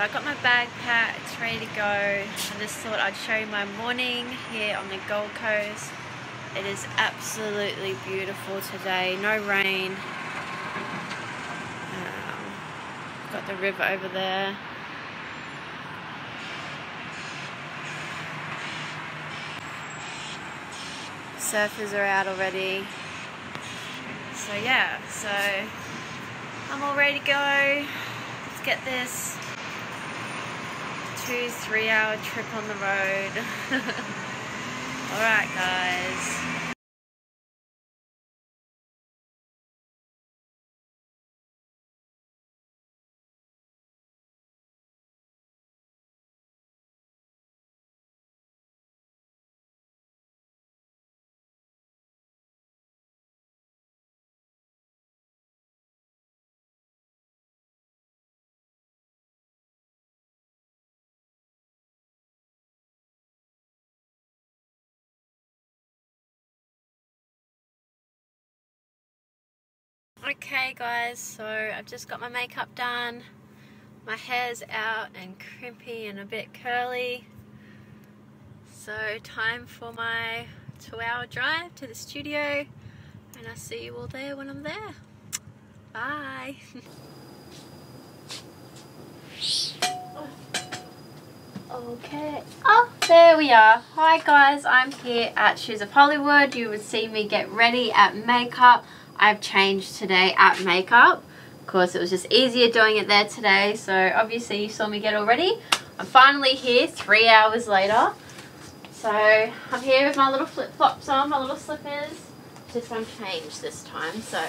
so I got my bag packed, ready to go. I just thought I'd show you my morning here on the Gold Coast. It is absolutely beautiful today, no rain. Um, got the river over there. Surfers are out already. So yeah, so I'm all ready to go. Let's get this two, three hour trip on the road. Alright guys. Okay guys, so I've just got my makeup done. My hair's out and crimpy and a bit curly. So time for my two hour drive to the studio and I'll see you all there when I'm there. Bye! Okay. Oh, there we are. Hi guys, I'm here at Shoes of Hollywood. You would see me get ready at makeup. I've changed today at makeup. Of course, it was just easier doing it there today. So obviously you saw me get all ready. I'm finally here three hours later. So I'm here with my little flip-flops on, my little slippers. Just change this time. So,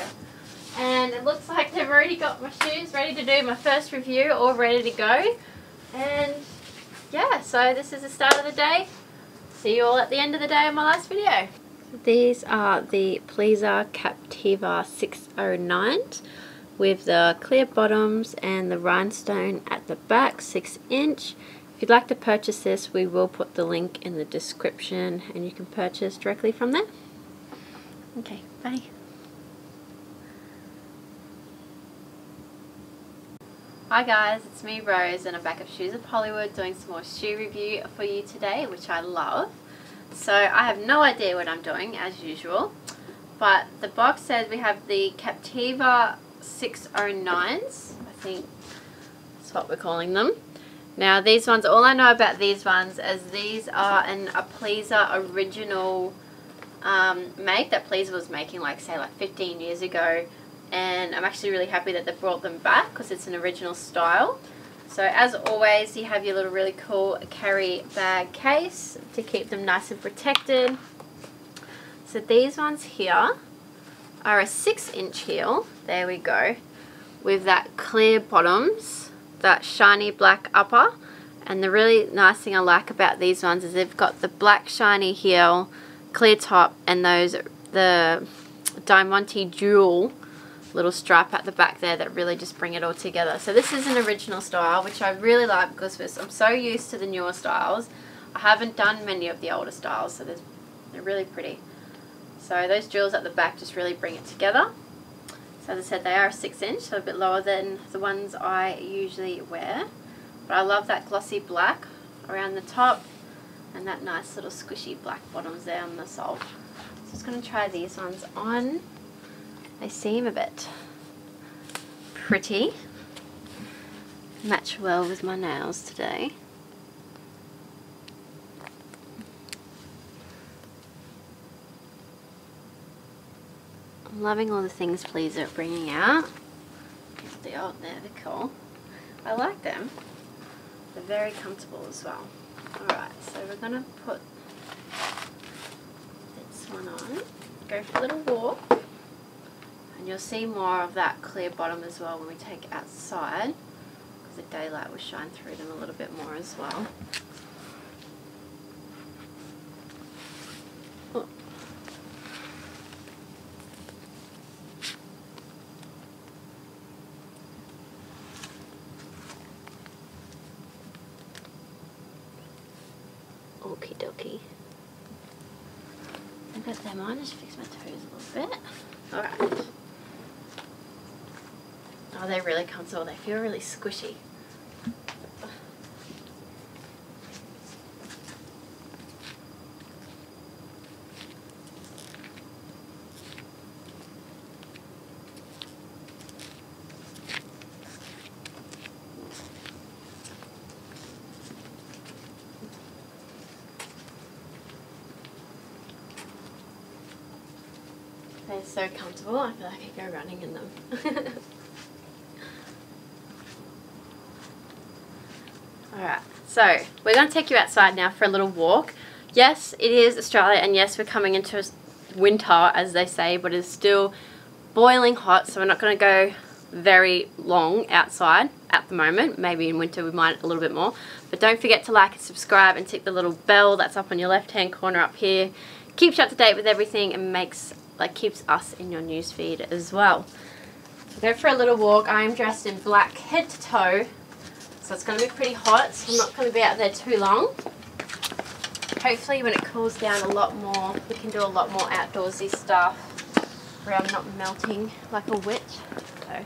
and it looks like they've already got my shoes ready to do my first review, all ready to go. And yeah, so this is the start of the day. See you all at the end of the day in my last video. These are the Pleaser Captiva 609s with the clear bottoms and the rhinestone at the back, 6 inch. If you'd like to purchase this, we will put the link in the description and you can purchase directly from there. Okay, bye. Hi guys, it's me Rose and I'm back at Shoes of Hollywood doing some more shoe review for you today, which I love. So I have no idea what I'm doing as usual. But the box says we have the Captiva 609s. I think that's what we're calling them. Now these ones, all I know about these ones is these are an a Pleaser original um, make that Pleaser was making like say like 15 years ago. And I'm actually really happy that they brought them back because it's an original style. So as always, you have your little really cool carry bag case to keep them nice and protected. So these ones here are a six inch heel, there we go, with that clear bottoms, that shiny black upper. And the really nice thing I like about these ones is they've got the black shiny heel, clear top, and those, the Diamante Jewel little stripe at the back there that really just bring it all together. So this is an original style, which I really like because I'm so used to the newer styles. I haven't done many of the older styles, so they're really pretty. So those jewels at the back just really bring it together. So as I said, they are a 6 inch, so a bit lower than the ones I usually wear. But I love that glossy black around the top and that nice little squishy black bottoms there on the sole. So I'm just going to try these ones on. They seem a bit pretty. Match well with my nails today. I'm loving all the things Pleaser are bringing out. The old, there, they're cool. I like them. They're very comfortable as well. Alright, so we're going to put this one on. Go for a little walk. And you'll see more of that clear bottom as well when we take it outside because the daylight will shine through them a little bit more as well. Oh. Okie dokie. I've got them on, just fix my toes a little bit. Alright. Oh, they're really comfortable. They feel really squishy. They're so comfortable, I feel like I could go running in them. Alright, so we're going to take you outside now for a little walk. Yes, it is Australia, and yes, we're coming into winter, as they say, but it's still boiling hot, so we're not going to go very long outside at the moment. Maybe in winter we might a little bit more. But don't forget to like and subscribe and tick the little bell that's up on your left hand corner up here. Keeps you up to date with everything and makes like keeps us in your newsfeed as well. go for a little walk. I am dressed in black head to toe. So it's going to be pretty hot, so I'm not going to be out there too long. Hopefully when it cools down a lot more, we can do a lot more outdoorsy stuff where I'm not melting like a witch. So, I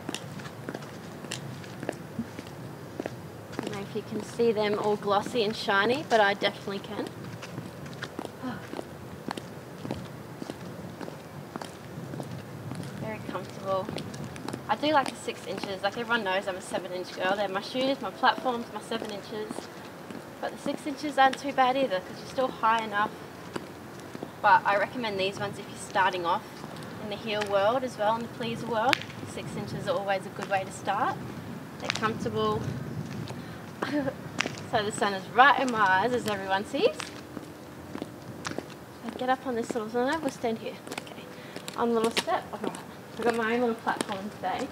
don't know if you can see them all glossy and shiny, but I definitely can. Very comfortable. I do like the six inches, like everyone knows I'm a seven inch girl. They're my shoes, my platforms, my seven inches. But the six inches aren't too bad either because you're still high enough. But I recommend these ones if you're starting off in the heel world as well, in the pleaser world. Six inches are always a good way to start. They're comfortable. so the sun is right in my eyes as everyone sees. I get up on this little, no, we'll stand here. Okay, on the little step. Alright, I've got my own little platform today.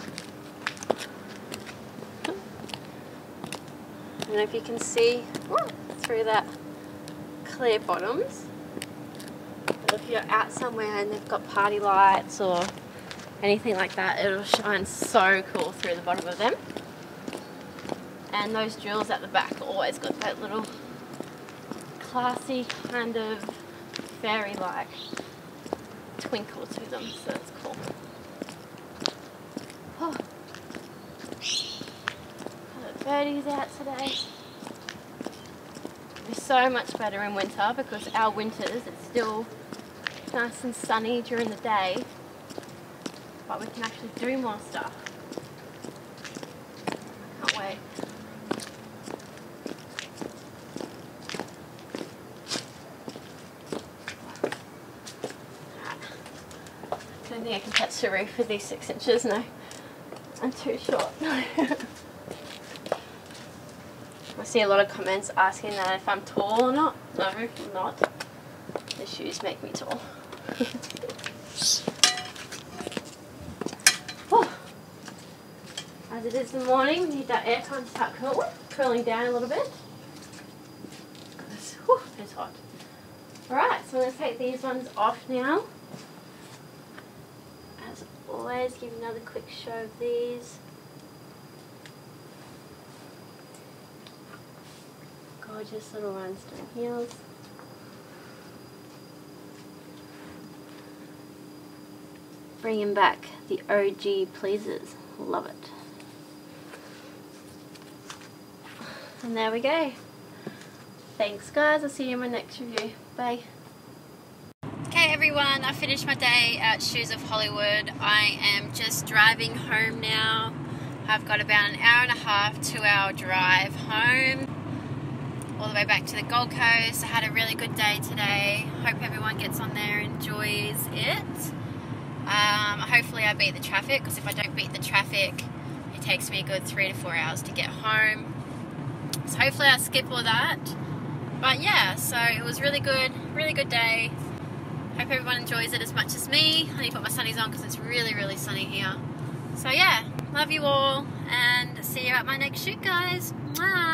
I don't know if you can see through that clear bottoms if you're out somewhere and they've got party lights or anything like that, it'll shine so cool through the bottom of them. And those jewels at the back always got that little classy kind of fairy-like twinkle to them, so it's cool. Birdies out today. It's so much better in winter because our winters, it's still nice and sunny during the day, but we can actually do more stuff. Can't wait. I don't think I can touch the roof with these six inches, no. I'm too short. I see a lot of comments asking that if I'm tall or not. No, I'm not. The shoes make me tall. As it is in the morning, we need that aircon to start cooling, cooling down a little bit. Because it's hot. Alright, so I'm going to take these ones off now. Always, give another quick show of these. Gorgeous little rhinestone heels. Bringing back the OG pleasers. Love it. And there we go. Thanks guys, I'll see you in my next review. Bye. Everyone, I finished my day at Shoes of Hollywood. I am just driving home now. I've got about an hour and a half, two hour drive home all the way back to the Gold Coast. I had a really good day today. Hope everyone gets on there enjoys it. Um, hopefully I beat the traffic because if I don't beat the traffic it takes me a good three to four hours to get home. So hopefully I skip all that. But yeah, so it was really good, really good day. Hope everyone enjoys it as much as me. I need to put my sunnies on because it's really, really sunny here. So yeah, love you all and see you at my next shoot guys. Mwah!